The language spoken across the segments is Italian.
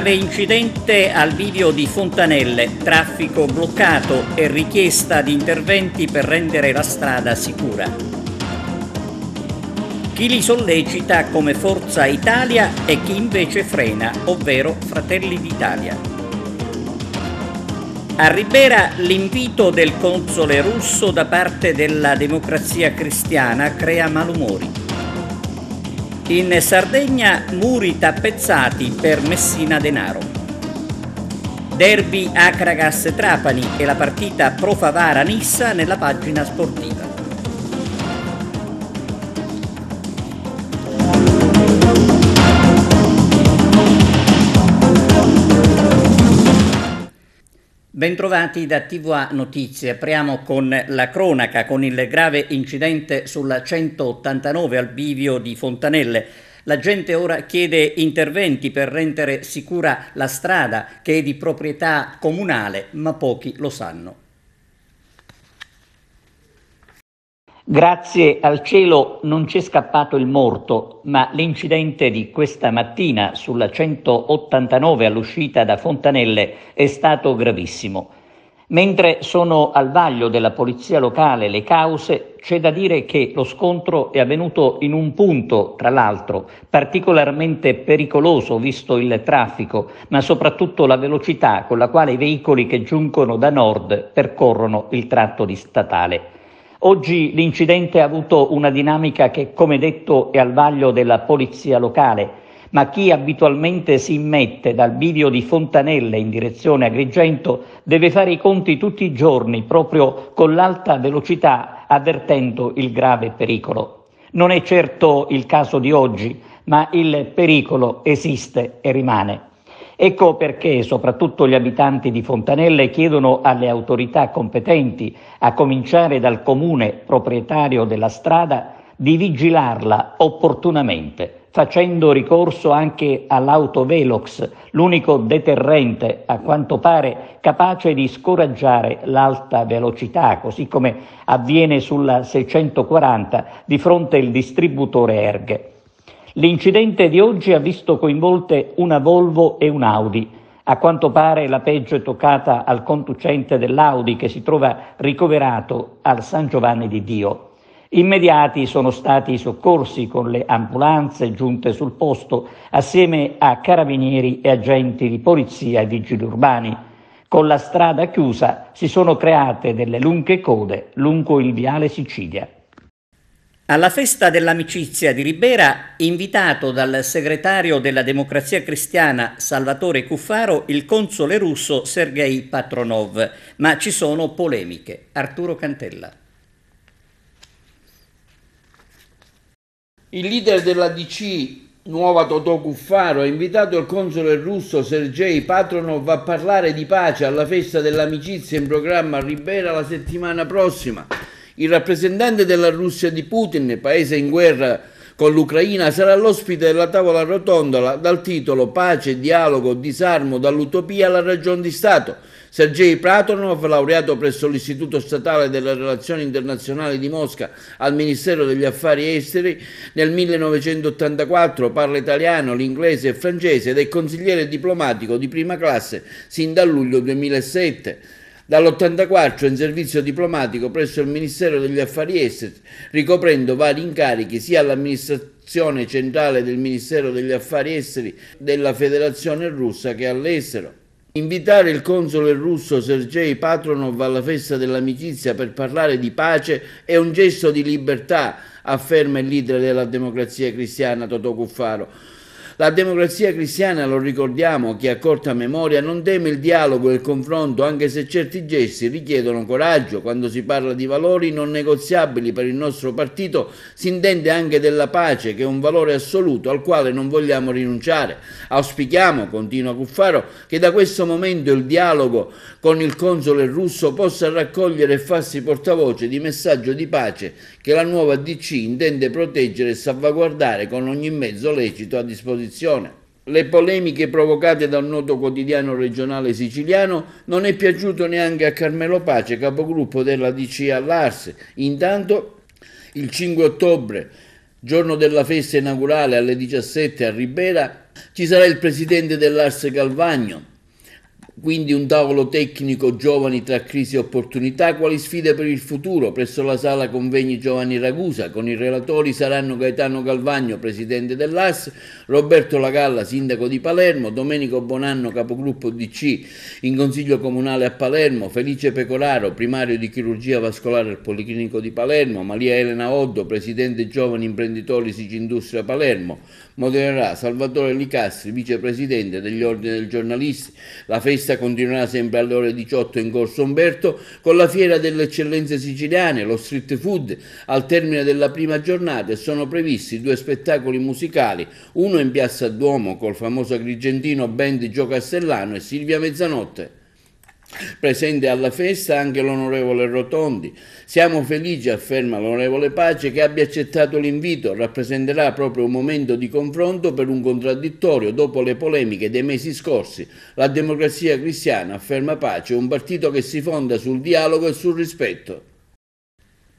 Grave incidente al bivio di Fontanelle, traffico bloccato e richiesta di interventi per rendere la strada sicura. Chi li sollecita come Forza Italia e chi invece frena, ovvero Fratelli d'Italia. A Ribera l'invito del console russo da parte della democrazia cristiana crea malumori. In Sardegna muri tappezzati per Messina Denaro. Derby Acragas Trapani e la partita Pro Favara Nissa nella pagina sportiva. Bentrovati da TVA Notizie. Apriamo con la cronaca, con il grave incidente sulla 189 al bivio di Fontanelle. La gente ora chiede interventi per rendere sicura la strada che è di proprietà comunale, ma pochi lo sanno. Grazie al cielo non c'è scappato il morto, ma l'incidente di questa mattina sulla 189 all'uscita da Fontanelle è stato gravissimo. Mentre sono al vaglio della polizia locale le cause, c'è da dire che lo scontro è avvenuto in un punto, tra l'altro, particolarmente pericoloso visto il traffico, ma soprattutto la velocità con la quale i veicoli che giungono da nord percorrono il tratto di statale. Oggi l'incidente ha avuto una dinamica che, come detto, è al vaglio della polizia locale, ma chi abitualmente si immette dal bivio di Fontanelle in direzione Agrigento deve fare i conti tutti i giorni proprio con l'alta velocità avvertendo il grave pericolo. Non è certo il caso di oggi, ma il pericolo esiste e rimane. Ecco perché soprattutto gli abitanti di Fontanelle chiedono alle autorità competenti, a cominciare dal comune proprietario della strada, di vigilarla opportunamente, facendo ricorso anche all'autovelox, l'unico deterrente, a quanto pare, capace di scoraggiare l'alta velocità, così come avviene sulla 640 di fronte al distributore Erghe. L'incidente di oggi ha visto coinvolte una Volvo e un Audi. A quanto pare la peggio è toccata al conducente dell'Audi che si trova ricoverato al San Giovanni di Dio. Immediati sono stati i soccorsi con le ambulanze giunte sul posto assieme a carabinieri e agenti di polizia e vigili urbani. Con la strada chiusa si sono create delle lunghe code lungo il viale Sicilia. Alla festa dell'amicizia di Ribera, invitato dal segretario della Democrazia Cristiana Salvatore Cuffaro, il console russo Sergei Patronov, ma ci sono polemiche. Arturo Cantella. Il leader della DC, nuova Totò Cuffaro, ha invitato il console russo Sergei Patronov a parlare di pace alla festa dell'amicizia in programma a Ribera la settimana prossima. Il rappresentante della Russia di Putin, paese in guerra con l'Ucraina, sarà l'ospite della tavola rotonda dal titolo Pace, dialogo, disarmo dall'utopia alla ragion di Stato. Sergei Pratonov, laureato presso l'Istituto Statale delle Relazioni Internazionali di Mosca al Ministero degli Affari Esteri, nel 1984 parla italiano, l'inglese e francese ed è consigliere diplomatico di prima classe sin dal luglio 2007. Dall'84 in servizio diplomatico presso il Ministero degli Affari Esteri, ricoprendo vari incarichi sia all'amministrazione centrale del Ministero degli Affari Esteri della Federazione Russa che all'estero. Invitare il console russo Sergei Patronov alla festa dell'amicizia per parlare di pace è un gesto di libertà, afferma il leader della democrazia cristiana Totò Cuffaro. La democrazia cristiana, lo ricordiamo, chi ha corta memoria, non teme il dialogo e il confronto, anche se certi gesti richiedono coraggio. Quando si parla di valori non negoziabili per il nostro partito, si intende anche della pace, che è un valore assoluto al quale non vogliamo rinunciare. Auspichiamo, continua Cuffaro, che da questo momento il dialogo con il console russo possa raccogliere e farsi portavoce di messaggio di pace che la nuova DC intende proteggere e salvaguardare con ogni mezzo lecito a disposizione opposizione. Le polemiche provocate dal noto quotidiano regionale siciliano non è piaciuto neanche a Carmelo Pace, capogruppo della DC all'Ars. Intanto, il 5 ottobre, giorno della festa inaugurale alle 17 a Ribera, Ci sarà il presidente dell'Ars Calvagno, quindi un tavolo tecnico giovani tra crisi e opportunità, quali sfide per il futuro presso la sala convegni Giovanni Ragusa. Con i relatori saranno Gaetano Calvagno, presidente dell'AS, Roberto Lagalla, sindaco di Palermo, Domenico Bonanno, capogruppo DC in consiglio comunale a Palermo, Felice Pecoraro, primario di chirurgia vascolare al Policlinico di Palermo, Maria Elena Oddo, presidente giovani imprenditori Sigindustria Palermo, modererà Salvatore Licastri, vicepresidente degli ordini del giornalisti. La festa continuerà sempre alle ore 18 in Corso Umberto con la Fiera delle Eccellenze Siciliane, lo street food. Al termine della prima giornata sono previsti due spettacoli musicali, uno in Piazza Duomo col famoso agrigentino band Gio Castellano e Silvia Mezzanotte. Presente alla festa anche l'onorevole Rotondi. Siamo felici, afferma l'onorevole Pace, che abbia accettato l'invito. Rappresenterà proprio un momento di confronto per un contraddittorio dopo le polemiche dei mesi scorsi. La democrazia cristiana, afferma Pace, è un partito che si fonda sul dialogo e sul rispetto.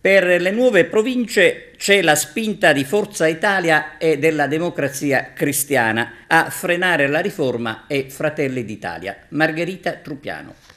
Per le nuove province c'è la spinta di Forza Italia e della democrazia cristiana a frenare la riforma e Fratelli d'Italia. Margherita Truppiano.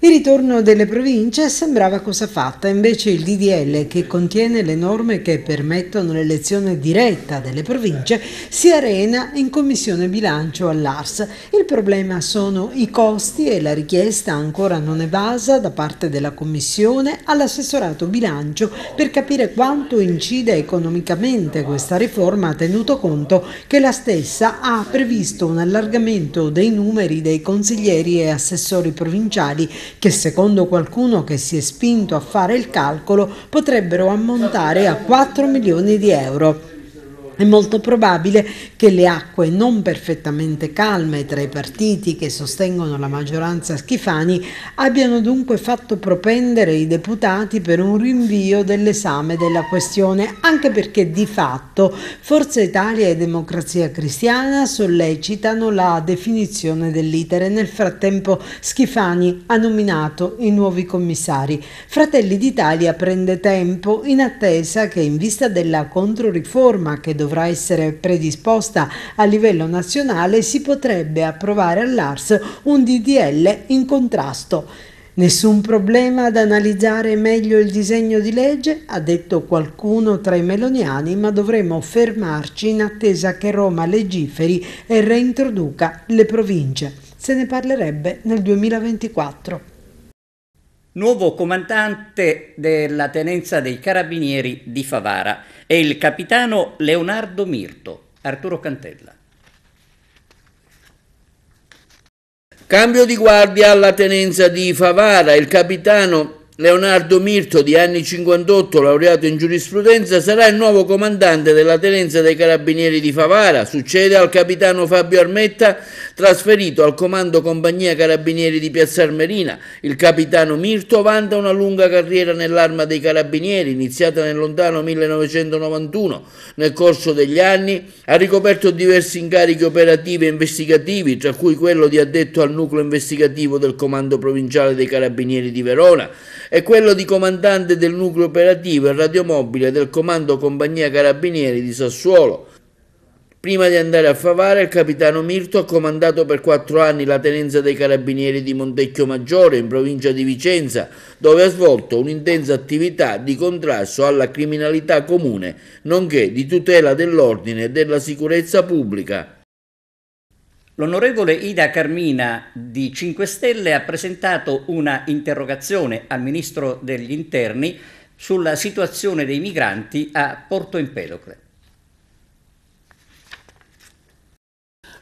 Il ritorno delle province sembrava cosa fatta, invece il DDL che contiene le norme che permettono l'elezione diretta delle province si arena in commissione bilancio all'ARS. Il problema sono i costi e la richiesta ancora non evasa da parte della commissione all'assessorato bilancio per capire quanto incide economicamente questa riforma tenuto conto che la stessa ha previsto un allargamento dei numeri dei consiglieri e assessori provinciali che secondo qualcuno che si è spinto a fare il calcolo potrebbero ammontare a 4 milioni di euro. È molto probabile che le acque non perfettamente calme tra i partiti che sostengono la maggioranza Schifani abbiano dunque fatto propendere i deputati per un rinvio dell'esame della questione, anche perché di fatto Forza Italia e Democrazia Cristiana sollecitano la definizione dell'iter e nel frattempo Schifani ha nominato i nuovi commissari. Fratelli d'Italia prende tempo in attesa che in vista della controriforma che dovrebbe dovrà essere predisposta a livello nazionale, si potrebbe approvare all'ARS un DDL in contrasto. Nessun problema ad analizzare meglio il disegno di legge, ha detto qualcuno tra i meloniani, ma dovremo fermarci in attesa che Roma legiferi e reintroduca le province. Se ne parlerebbe nel 2024. Nuovo comandante della tenenza dei carabinieri di Favara. È il capitano Leonardo Mirto, Arturo Cantella. Cambio di guardia alla tenenza di Favara, il capitano Leonardo Mirto, di anni 58, laureato in giurisprudenza, sarà il nuovo comandante della tenenza dei carabinieri di Favara. Succede al capitano Fabio Armetta, trasferito al comando compagnia carabinieri di Piazza Armerina. Il capitano Mirto vanta una lunga carriera nell'arma dei carabinieri, iniziata nel lontano 1991. Nel corso degli anni ha ricoperto diversi incarichi operativi e investigativi, tra cui quello di addetto al nucleo investigativo del comando provinciale dei carabinieri di Verona e quello di comandante del nucleo operativo e radiomobile del comando compagnia carabinieri di Sassuolo. Prima di andare a Favara, il capitano Mirto ha comandato per quattro anni la tenenza dei carabinieri di Montecchio Maggiore, in provincia di Vicenza, dove ha svolto un'intensa attività di contrasto alla criminalità comune, nonché di tutela dell'ordine e della sicurezza pubblica. L'onorevole Ida Carmina di 5 Stelle ha presentato una interrogazione al Ministro degli Interni sulla situazione dei migranti a Porto Empedocle.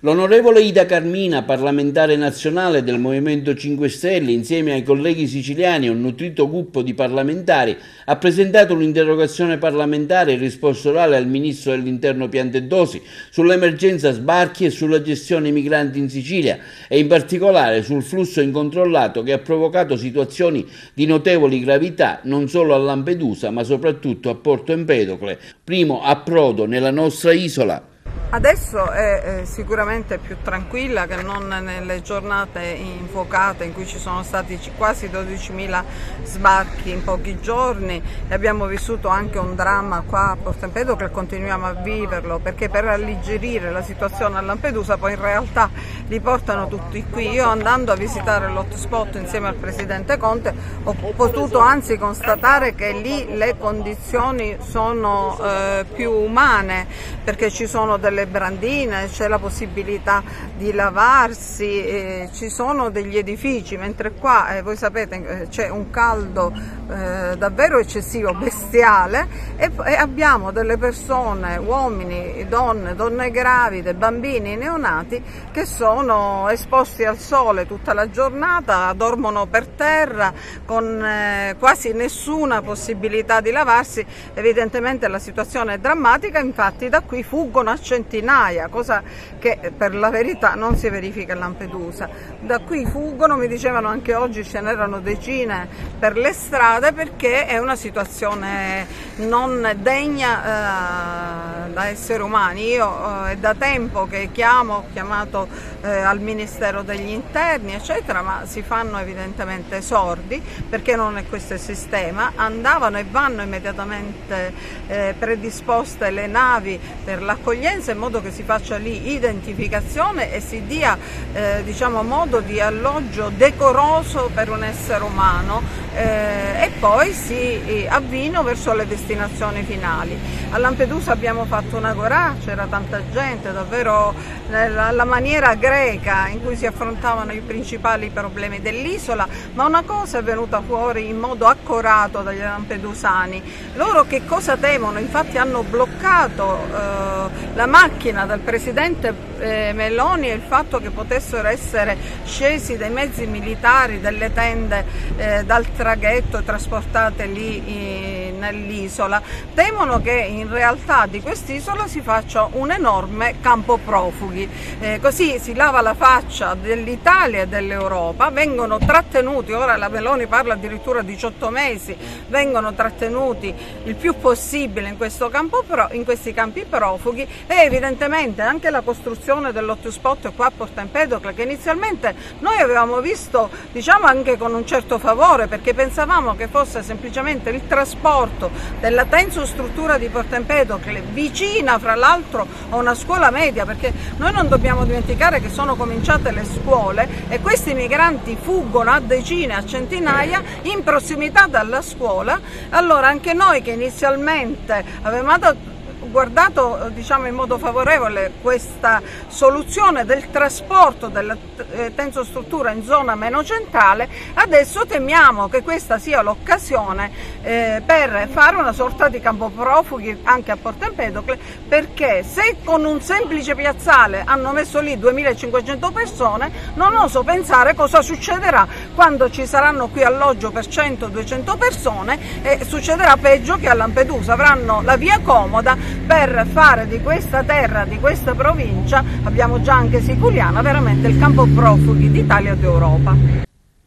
L'onorevole Ida Carmina, parlamentare nazionale del Movimento 5 Stelle, insieme ai colleghi siciliani e un nutrito gruppo di parlamentari, ha presentato un'interrogazione parlamentare in risposta orale al Ministro dell'Interno Piantedosi sull'emergenza sbarchi e sulla gestione migranti in Sicilia e in particolare sul flusso incontrollato che ha provocato situazioni di notevoli gravità non solo a Lampedusa ma soprattutto a Porto Empedocle, primo approdo nella nostra isola Adesso è sicuramente più tranquilla che non nelle giornate infuocate in cui ci sono stati quasi 12.000 sbarchi in pochi giorni e abbiamo vissuto anche un dramma qua a Porto Empedocle e continuiamo a viverlo perché per alleggerire la situazione a Lampedusa poi in realtà li portano tutti qui. Io andando a visitare l'hotspot insieme al Presidente Conte ho potuto anzi constatare che lì le condizioni sono eh, più umane perché ci sono delle brandine, c'è la possibilità di lavarsi, eh, ci sono degli edifici, mentre qua eh, voi sapete eh, c'è un caldo eh, davvero eccessivo, bestiale e, e, abbiamo delle persone, uomini, donne, donne gravide, bambini, neonati che sono esposti al sole tutta la giornata, dormono per terra con eh, quasi nessuna possibilità di lavarsi, evidentemente la situazione è drammatica, infatti da qui fuggono a centinaia cosa che per la verità non si verifica a Lampedusa. Da qui fuggono, mi dicevano anche oggi ce n'erano decine per le strade perché è una situazione non degna eh, da esseri umani. Io eh, è da tempo che chiamo, ho chiamato eh, al Ministero degli Interni, eccetera, ma si fanno evidentemente sordi perché non è questo il sistema. Andavano e vanno immediatamente eh, predisposte le navi per l'accoglienza in modo che si faccia lì identificazione e si dia eh, diciamo, modo di alloggio decoroso per un essere umano eh, e poi si eh, avvino verso le destinazioni finali. A Lampedusa abbiamo fatto una gorà, c'era tanta gente, davvero alla maniera greca in cui si affrontavano i principali problemi dell'isola, ma una cosa è venuta fuori in modo accorato dagli lampedusani. Loro che cosa temono? Infatti hanno bloccato eh, la macchina del presidente eh, Meloni e il fatto che potessero essere scesi dei mezzi militari, delle tende eh, dal traghetto trasportate lì nell'isola. Temono che in realtà di quest'isola si faccia un enorme campo profughi. Eh, così si lava la faccia dell'Italia e dell'Europa, vengono trattenuti, ora la Meloni parla addirittura 18 mesi, vengono trattenuti il più possibile in, campo, in questi campi profughi e evidentemente anche la costruzione dell'hotspot qua a Porta Empedocle che inizialmente noi avevamo visto diciamo anche con un certo favore perché pensavamo che fosse semplicemente il trasporto della tensostruttura di Porta Empedocle vicina fra l'altro a una scuola media perché noi non dobbiamo dimenticare che sono cominciate le scuole e questi migranti fuggono a decine, a centinaia in prossimità dalla scuola. Allora anche noi che inizialmente avevamo dato guardato diciamo, in modo favorevole questa soluzione del trasporto della eh, tensostruttura in zona meno centrale, adesso temiamo che questa sia l'occasione eh, per fare una sorta di campo profughi anche a Porto Empedocle perché se con un semplice piazzale hanno messo lì 2500 persone non oso pensare cosa succederà quando ci saranno qui alloggio per 100-200 persone e succederà peggio che a Lampedusa avranno la via comoda per fare di questa terra, di questa provincia, abbiamo già anche Siculiana, veramente il campo profughi d'Italia e d'Europa.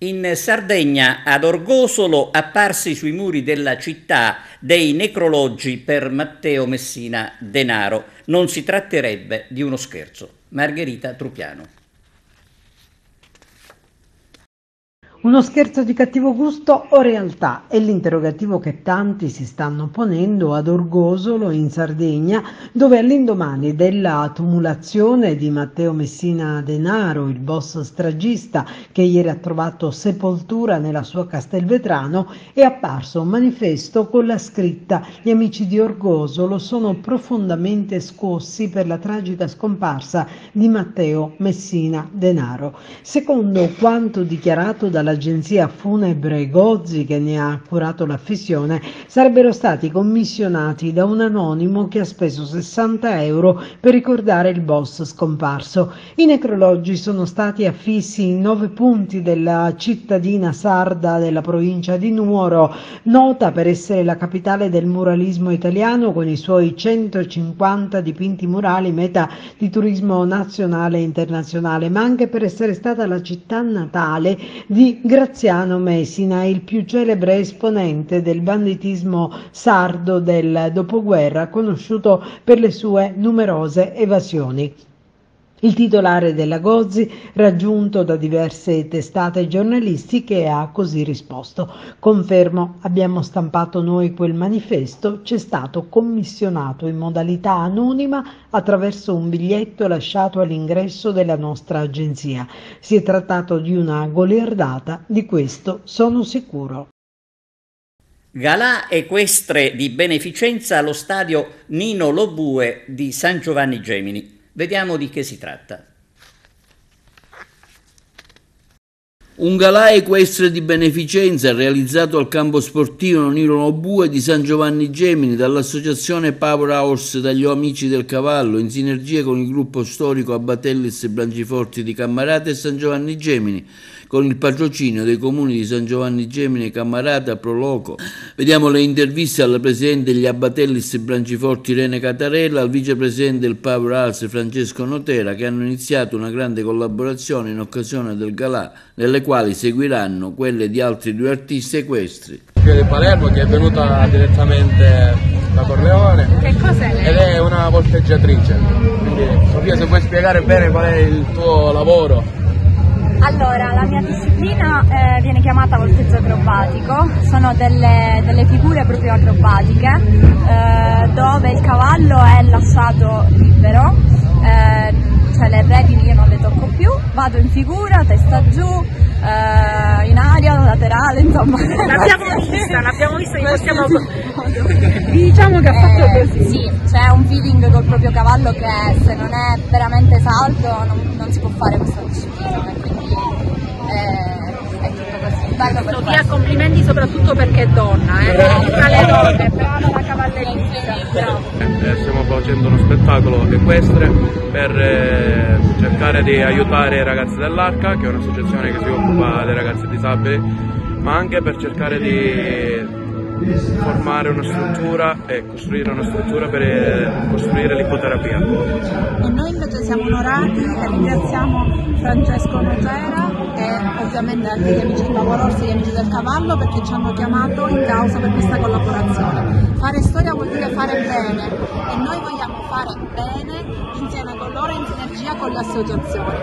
In Sardegna, ad Orgosolo, apparsi sui muri della città dei necrologi per Matteo Messina Denaro. Non si tratterebbe di uno scherzo. Margherita Trupiano. Uno scherzo di cattivo gusto o realtà è l'interrogativo che tanti si stanno ponendo ad Orgosolo in Sardegna, dove all'indomani della tumulazione di Matteo Messina Denaro, il boss stragista che ieri ha trovato sepoltura nella sua Castelvetrano, è apparso un manifesto con la scritta Gli amici di Orgosolo sono profondamente scossi per la tragica scomparsa di Matteo Messina Denaro. Secondo quanto dichiarato dalla dall'agenzia funebre Gozzi che ne ha curato l'affissione sarebbero stati commissionati da un anonimo che ha speso 60 euro per ricordare il boss scomparso. I necrologi sono stati affissi in nove punti della cittadina sarda della provincia di Nuoro, nota per essere la capitale del muralismo italiano con i suoi 150 dipinti murali meta di turismo nazionale e internazionale, ma anche per essere stata la città natale di Graziano Messina, il più celebre esponente del banditismo sardo del dopoguerra, conosciuto per le sue numerose evasioni. Il titolare della Gozzi, raggiunto da diverse testate giornalistiche, ha così risposto: Confermo, abbiamo stampato noi quel manifesto, c'è stato commissionato in modalità anonima attraverso un biglietto lasciato all'ingresso della nostra agenzia. Si è trattato di una goliardata, di questo sono sicuro. Galà equestre di beneficenza allo stadio Nino Lobue di San Giovanni Gemini. Vediamo di che si tratta. Un galà equestre di beneficenza realizzato al campo sportivo Nilo Bue di San Giovanni Gemini dall'associazione Power House dagli Amici del Cavallo in sinergia con il gruppo storico Abatellis Blanciforti di Cammarate e San Giovanni Gemini con il patrocinio dei comuni di San Giovanni Gemini, Cammarata, Proloco. Vediamo le interviste al presidente degli Abbatellis Branciforti Irene Catarella, al vicepresidente del Power House Francesco Notera, che hanno iniziato una grande collaborazione in occasione del Galà, nelle quali seguiranno quelle di altri due artisti equestri. di Palermo che è venuta direttamente da Corleone che cos'è lei? ed è una volteggiatrice quindi Sofia se puoi spiegare bene qual è il tuo lavoro allora, la mia disciplina eh, viene chiamata volteggio acrobatico, sono delle, delle figure proprio acrobatiche eh, dove il cavallo è lasciato libero, eh, cioè le redini io non le tocco più, vado in figura, testa giù, eh, in aria, laterale, insomma. L'abbiamo vista, l'abbiamo vista, gli possiamo... diciamo che ha fatto eh, così. Sì, c'è un feeling col proprio cavallo che se non è veramente saldo non, non si può fare questa disciplina eh, è tutto così. Bello per Sofia, complimenti soprattutto perché è donna, eh? tra le donne, brava la cavallerizza. Eh, stiamo facendo uno spettacolo equestre per eh, cercare di aiutare i ragazzi dell'Arca, che è un'associazione che si occupa dei ragazzi disabili, ma anche per cercare di formare una struttura e costruire una struttura per eh, costruire l'ipoterapia. E noi invece siamo onorati e ringraziamo Francesco Nocera e ovviamente anche gli amici di Pavolorsi gli amici del cavallo perché ci hanno chiamato in causa per questa collaborazione. Fare storia vuol dire fare bene e noi vogliamo fare bene insieme con loro in sinergia con le associazioni.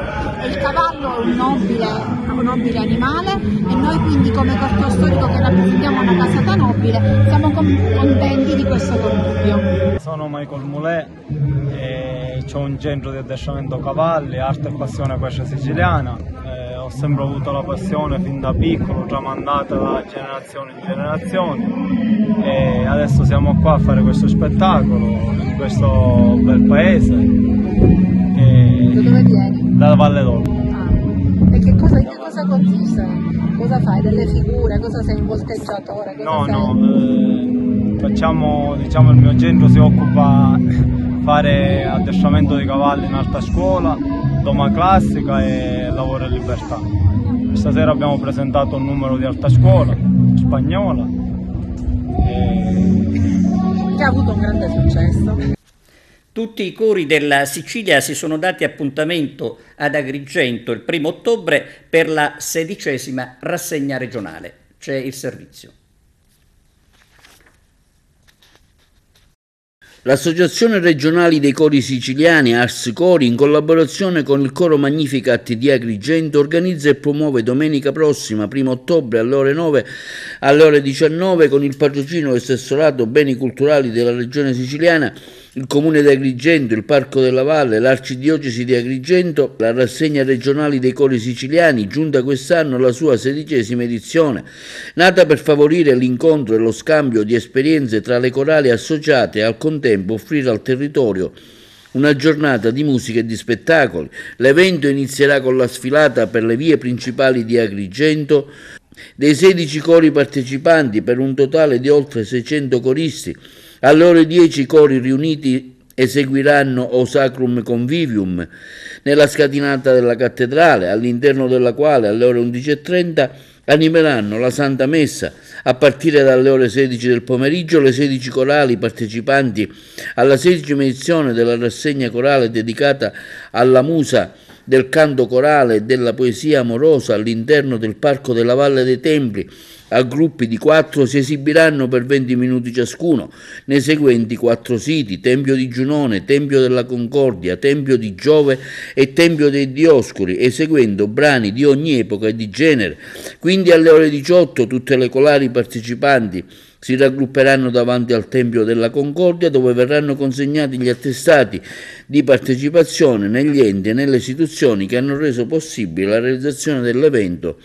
Il cavallo è un nobile, un nobile animale e noi quindi come corpo storico che rappresentiamo una casata nobile siamo contenti di questo connubio. Sono Michael Moulet e ho un centro di addestramento cavalli, arte e passione pesce siciliana. Ho sempre avuto la passione fin da piccolo, tramandata da generazione in generazione e adesso siamo qua a fare questo spettacolo in questo bel paese. E... Da dove vieni? Dalla Valle d'Oro. Ah. E che cosa, che cosa consiste? Cosa fai? Delle figure? Cosa sei un volteggiatore? No, sei? no, eh, facciamo, diciamo il mio centro si occupa fare addestramento di cavalli in alta scuola, doma classica e lavoro in libertà. Stasera abbiamo presentato un numero di alta scuola spagnola. E... Che ha avuto un grande successo. Tutti i cori della Sicilia si sono dati appuntamento ad Agrigento il primo ottobre per la sedicesima rassegna regionale. C'è il servizio. L'Associazione regionale dei cori siciliani, Ars Cori, in collaborazione con il coro Magnificat di Agrigento, organizza e promuove domenica prossima, 1 ottobre, alle ore 9 alle ore 19, con il patrocinio del Sessorato Beni Culturali della Regione Siciliana, il Comune di Agrigento, il Parco della Valle, l'Arcidiocesi di Agrigento, la rassegna regionale dei cori siciliani, giunta quest'anno alla sua sedicesima edizione, nata per favorire l'incontro e lo scambio di esperienze tra le corali associate e al contempo offrire al territorio una giornata di musica e di spettacoli. L'evento inizierà con la sfilata per le vie principali di Agrigento dei 16 cori partecipanti per un totale di oltre 600 coristi alle ore 10 i cori riuniti eseguiranno O Sacrum Convivium nella scatinata della cattedrale, all'interno della quale alle ore 11.30 animeranno la Santa Messa a partire dalle ore 16 del pomeriggio le 16 corali partecipanti alla sedicima edizione della rassegna corale dedicata alla musa del canto corale e della poesia amorosa all'interno del Parco della Valle dei Templi, a gruppi di quattro si esibiranno per 20 minuti ciascuno nei seguenti quattro siti, Tempio di Giunone, Tempio della Concordia, Tempio di Giove e Tempio dei Dioscuri, eseguendo brani di ogni epoca e di genere. Quindi alle ore 18 tutte le colari partecipanti si raggrupperanno davanti al Tempio della Concordia dove verranno consegnati gli attestati di partecipazione negli enti e nelle istituzioni che hanno reso possibile la realizzazione dell'evento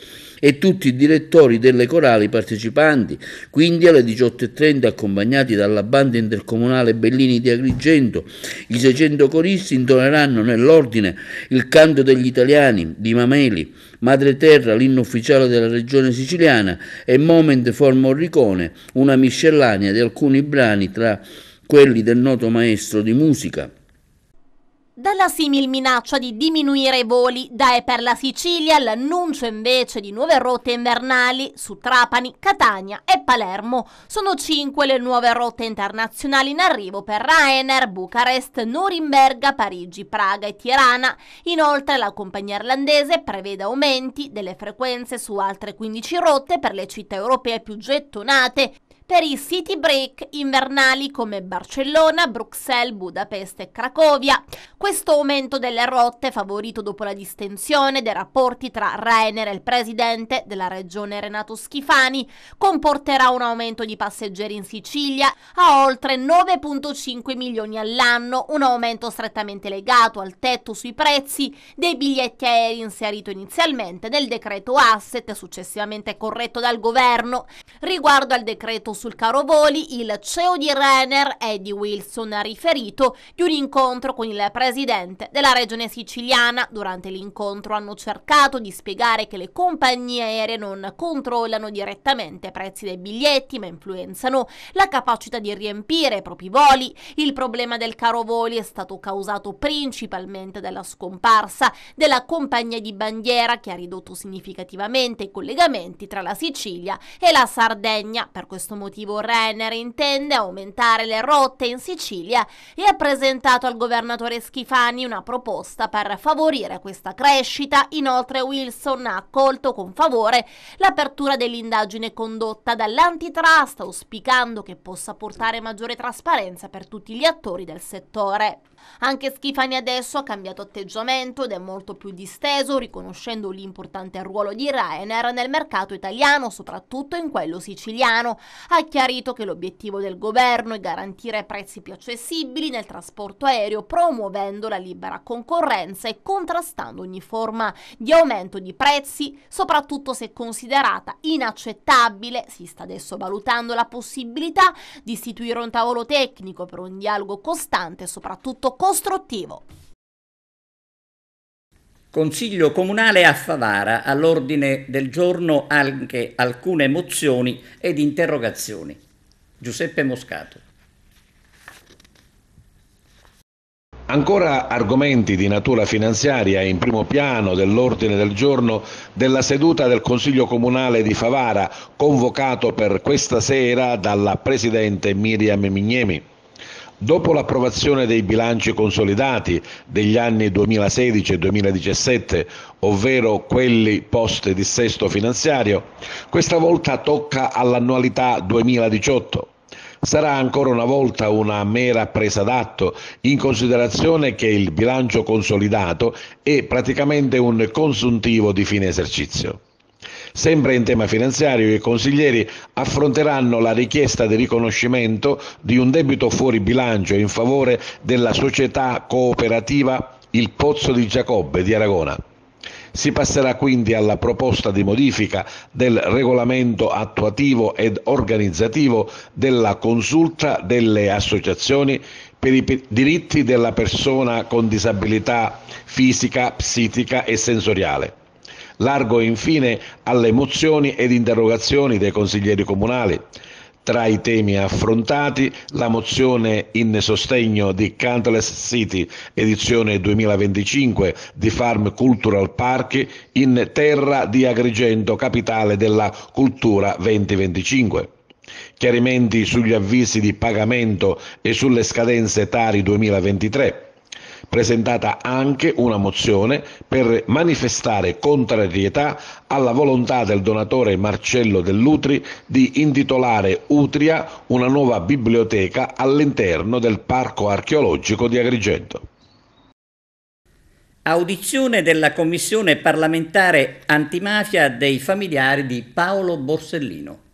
e tutti i direttori delle corali partecipanti, quindi alle 18.30 accompagnati dalla banda intercomunale Bellini di Agrigento, i 600 coristi intoneranno nell'ordine il canto degli italiani di Mameli, Madre Terra, l'inno ufficiale della regione siciliana e Moment for Morricone, una miscellanea di alcuni brani tra quelli del noto maestro di musica. Dalla simil minaccia di diminuire i voli da e per la Sicilia l'annuncio invece di nuove rotte invernali su Trapani, Catania e Palermo. Sono cinque le nuove rotte internazionali in arrivo per Ryanair, Bucarest, Norimberga, Parigi, Praga e Tirana. Inoltre la compagnia irlandese prevede aumenti delle frequenze su altre 15 rotte per le città europee più gettonate per i city break invernali come Barcellona, Bruxelles, Budapest e Cracovia. Questo aumento delle rotte, favorito dopo la distensione dei rapporti tra Rainer e il presidente della regione Renato Schifani, comporterà un aumento di passeggeri in Sicilia a oltre 9,5 milioni all'anno, un aumento strettamente legato al tetto sui prezzi dei biglietti aerei inserito inizialmente nel decreto asset successivamente corretto dal governo. Riguardo al decreto sul caro voli, il CEO di Renner, Eddie Wilson, ha riferito di un incontro con il presidente della regione siciliana. Durante l'incontro hanno cercato di spiegare che le compagnie aeree non controllano direttamente i prezzi dei biglietti, ma influenzano la capacità di riempire i propri voli. Il problema del caro voli è stato causato principalmente dalla scomparsa della compagnia di bandiera che ha ridotto significativamente i collegamenti tra la Sicilia e la Sardegna. Per questo motivo motivo Renner intende aumentare le rotte in Sicilia e ha presentato al governatore Schifani una proposta per favorire questa crescita. Inoltre Wilson ha accolto con favore l'apertura dell'indagine condotta dall'antitrust, auspicando che possa portare maggiore trasparenza per tutti gli attori del settore. Anche Schifani adesso ha cambiato atteggiamento ed è molto più disteso, riconoscendo l'importante ruolo di Ryanair nel mercato italiano, soprattutto in quello siciliano. Ha chiarito che l'obiettivo del governo è garantire prezzi più accessibili nel trasporto aereo, promuovendo la libera concorrenza e contrastando ogni forma di aumento di prezzi, soprattutto se considerata inaccettabile. Si sta adesso valutando la possibilità di istituire un tavolo tecnico per un dialogo costante, soprattutto costruttivo. Consiglio Comunale a Favara, all'ordine del giorno anche alcune mozioni ed interrogazioni. Giuseppe Moscato. Ancora argomenti di natura finanziaria in primo piano dell'ordine del giorno della seduta del Consiglio Comunale di Favara, convocato per questa sera dalla Presidente Miriam Mignemi. Dopo l'approvazione dei bilanci consolidati degli anni 2016 e 2017, ovvero quelli post dissesto finanziario, questa volta tocca all'annualità 2018. Sarà ancora una volta una mera presa d'atto, in considerazione che il bilancio consolidato è praticamente un consuntivo di fine esercizio. Sempre in tema finanziario, i consiglieri affronteranno la richiesta di riconoscimento di un debito fuori bilancio in favore della società cooperativa Il Pozzo di Giacobbe di Aragona. Si passerà quindi alla proposta di modifica del regolamento attuativo ed organizzativo della consulta delle associazioni per i diritti della persona con disabilità fisica, psichica e sensoriale. Largo infine alle mozioni ed interrogazioni dei consiglieri comunali. Tra i temi affrontati la mozione in sostegno di Countless City, edizione 2025 di Farm Cultural Park in terra di Agrigento, capitale della cultura 2025 chiarimenti sugli avvisi di pagamento e sulle scadenze Tari 2023, presentata anche una mozione per manifestare contrarietà alla volontà del donatore Marcello Dell'Utri di intitolare Utria una nuova biblioteca all'interno del Parco archeologico di Agrigento. Audizione della Commissione parlamentare antimafia dei familiari di Paolo Borsellino.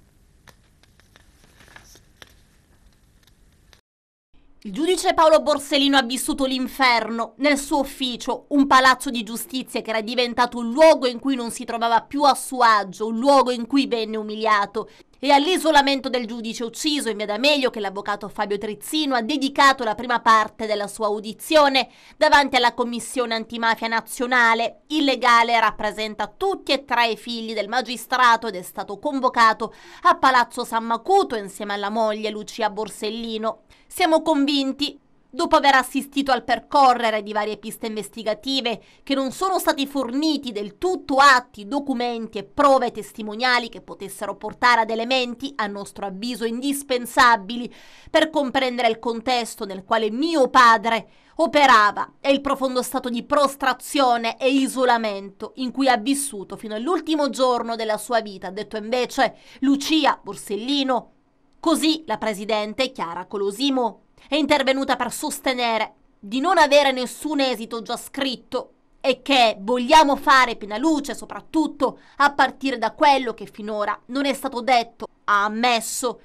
Il giudice Paolo Borsellino ha vissuto l'inferno nel suo ufficio, un palazzo di giustizia che era diventato un luogo in cui non si trovava più a suo agio, un luogo in cui venne umiliato e all'isolamento del giudice ucciso in via D'Amelio che l'avvocato Fabio Trizzino ha dedicato la prima parte della sua audizione davanti alla Commissione Antimafia Nazionale. Il legale rappresenta tutti e tre i figli del magistrato ed è stato convocato a Palazzo San Macuto insieme alla moglie Lucia Borsellino. Siamo convinti dopo aver assistito al percorrere di varie piste investigative che non sono stati forniti del tutto atti, documenti e prove testimoniali che potessero portare ad elementi, a nostro avviso, indispensabili per comprendere il contesto nel quale mio padre operava e il profondo stato di prostrazione e isolamento in cui ha vissuto fino all'ultimo giorno della sua vita, ha detto invece Lucia Borsellino. Così la presidente Chiara Colosimo è intervenuta per sostenere di non avere nessun esito già scritto e che vogliamo fare piena luce soprattutto a partire da quello che finora non è stato detto, ha ammesso.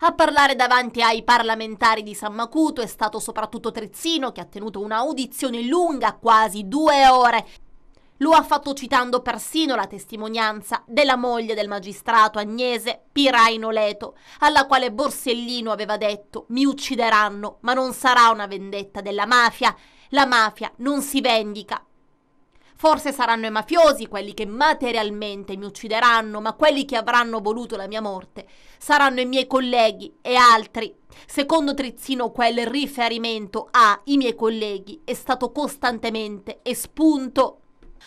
A parlare davanti ai parlamentari di San Macuto è stato soprattutto Trezzino che ha tenuto un'audizione lunga, quasi due ore, lo ha fatto citando persino la testimonianza della moglie del magistrato Agnese Piraino Leto, alla quale Borsellino aveva detto mi uccideranno, ma non sarà una vendetta della mafia, la mafia non si vendica. Forse saranno i mafiosi quelli che materialmente mi uccideranno, ma quelli che avranno voluto la mia morte saranno i miei colleghi e altri. Secondo Trizzino quel riferimento a i miei colleghi è stato costantemente espunto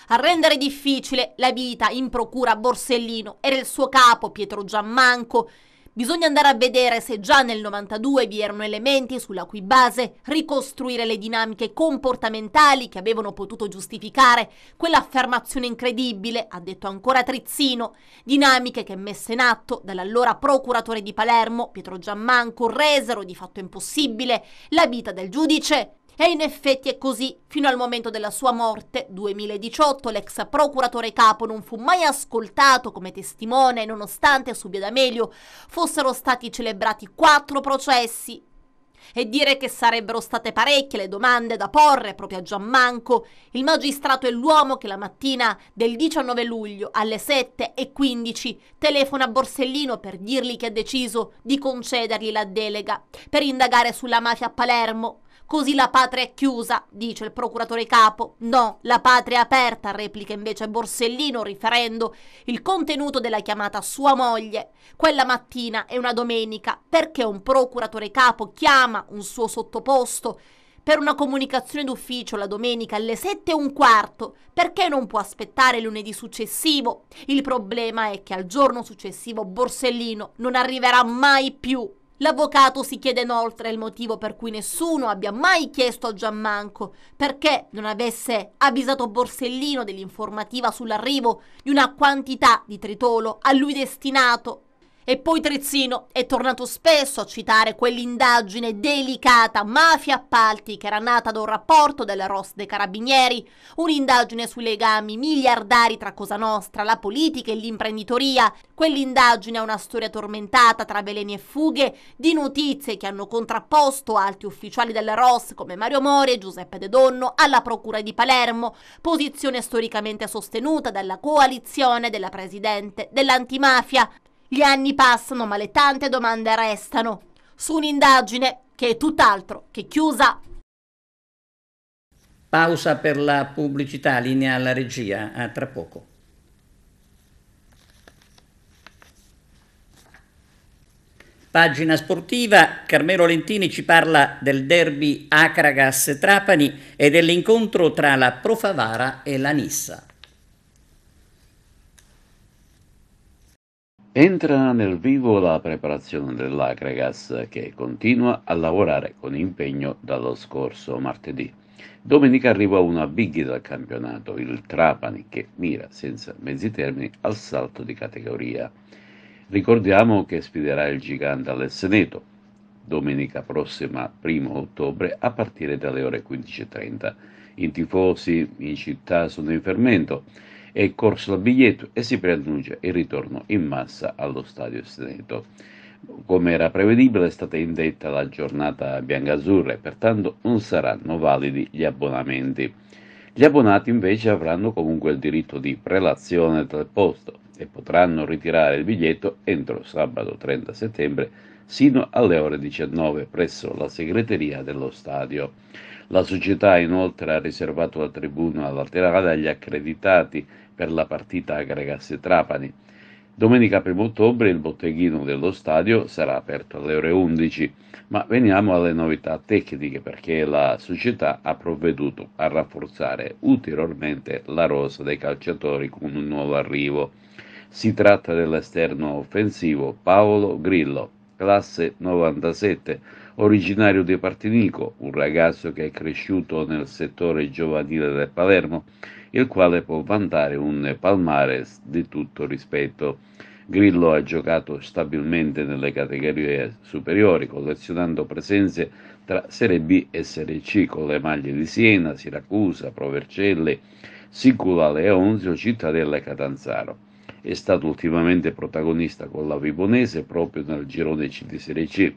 a rendere difficile la vita in procura a Borsellino era il suo capo Pietro Giammanco. Bisogna andare a vedere se già nel 92 vi erano elementi sulla cui base ricostruire le dinamiche comportamentali che avevano potuto giustificare quell'affermazione incredibile, ha detto ancora Trizzino, dinamiche che messe in atto dall'allora procuratore di Palermo, Pietro Giammanco, resero di fatto impossibile la vita del giudice e in effetti è così. Fino al momento della sua morte, 2018, l'ex procuratore capo non fu mai ascoltato come testimone, nonostante su Via D'Amelio fossero stati celebrati quattro processi. E dire che sarebbero state parecchie le domande da porre proprio a Giammanco, il magistrato è l'uomo che la mattina del 19 luglio alle 7.15 telefona a Borsellino per dirgli che ha deciso di concedergli la delega per indagare sulla mafia a Palermo Così la patria è chiusa, dice il procuratore capo. No, la patria è aperta, replica invece Borsellino riferendo il contenuto della chiamata a sua moglie. Quella mattina è una domenica, perché un procuratore capo chiama un suo sottoposto per una comunicazione d'ufficio la domenica alle sette e un quarto, perché non può aspettare lunedì successivo? Il problema è che al giorno successivo Borsellino non arriverà mai più L'avvocato si chiede inoltre il motivo per cui nessuno abbia mai chiesto a Giammanco perché non avesse avvisato Borsellino dell'informativa sull'arrivo di una quantità di tritolo a lui destinato e poi Trezzino è tornato spesso a citare quell'indagine delicata mafia appalti che era nata da un rapporto delle ROS dei Carabinieri, un'indagine sui legami miliardari tra Cosa Nostra, la politica e l'imprenditoria. Quell'indagine è una storia tormentata tra veleni e fughe di notizie che hanno contrapposto alti ufficiali delle ROS come Mario Mori e Giuseppe De Donno alla Procura di Palermo, posizione storicamente sostenuta dalla coalizione della Presidente dell'antimafia. Gli anni passano, ma le tante domande restano su un'indagine che è tutt'altro che chiusa. Pausa per la pubblicità, linea alla regia, a tra poco. Pagina sportiva, Carmelo Lentini ci parla del derby Acragas-Trapani e dell'incontro tra la Profavara e la Nissa. Entra nel vivo la preparazione dell'Acragas che continua a lavorare con impegno dallo scorso martedì. Domenica arriva una big del campionato, il Trapani, che mira senza mezzi termini al salto di categoria. Ricordiamo che sfiderà il gigante all'Esseneto domenica prossima, 1 ottobre, a partire dalle ore 15.30. I tifosi in città sono in fermento, è corso il biglietto e si preannuncia il ritorno in massa allo stadio Seneto. Come era prevedibile è stata indetta la giornata biancazzurra e pertanto non saranno validi gli abbonamenti. Gli abbonati invece avranno comunque il diritto di prelazione del posto e potranno ritirare il biglietto entro sabato 30 settembre sino alle ore 19 presso la segreteria dello stadio. La società inoltre ha riservato la tribuna laterale agli accreditati per la partita Agregas Trapani. Domenica 1 ottobre il botteghino dello stadio sarà aperto alle ore 11, ma veniamo alle novità tecniche perché la società ha provveduto a rafforzare ulteriormente la rosa dei calciatori con un nuovo arrivo. Si tratta dell'esterno offensivo Paolo Grillo, classe 97, originario di Partinico, un ragazzo che è cresciuto nel settore giovanile del Palermo, il quale può vantare un palmares di tutto rispetto. Grillo ha giocato stabilmente nelle categorie superiori, collezionando presenze tra Serie B e Serie C con le maglie di Siena, Siracusa, Provercelli, Sicula Leonzio, Cittadella e Catanzaro. È stato ultimamente protagonista con la Vibonese proprio nel girone C di Serie C.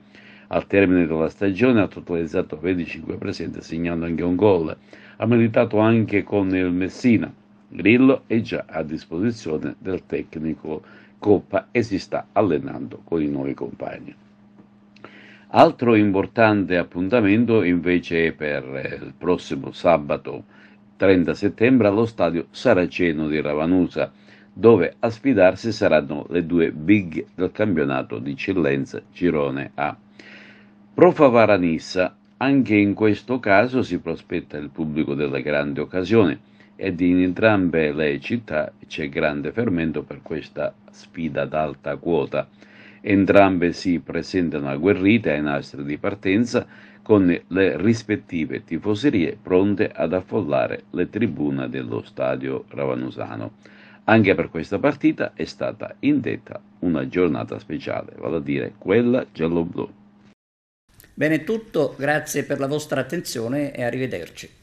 Al termine della stagione ha totalizzato 25 presenze segnando anche un gol. Ha militato anche con il Messina. Grillo è già a disposizione del tecnico Coppa e si sta allenando con i nuovi compagni. Altro importante appuntamento invece è per il prossimo sabato 30 settembre allo stadio Saraceno di Ravanusa dove a sfidarsi saranno le due big del campionato di eccellenza Girone A. Pro Favaranissa, anche in questo caso si prospetta il pubblico delle grandi occasioni ed in entrambe le città c'è grande fermento per questa sfida ad alta quota. Entrambe si presentano agguerrite ai nastri di partenza con le rispettive tifoserie pronte ad affollare le tribune dello stadio ravanusano. Anche per questa partita è stata indetta una giornata speciale, vale a dire quella giallo-blu. Bene tutto, grazie per la vostra attenzione e arrivederci.